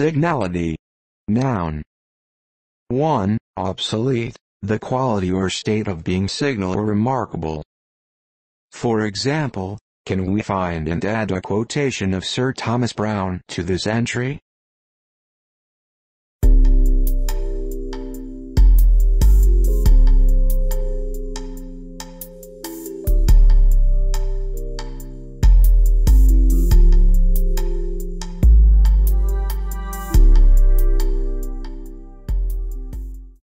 Signality. Noun. 1. Obsolete, the quality or state of being signal or remarkable. For example, can we find and add a quotation of Sir Thomas Browne to this entry?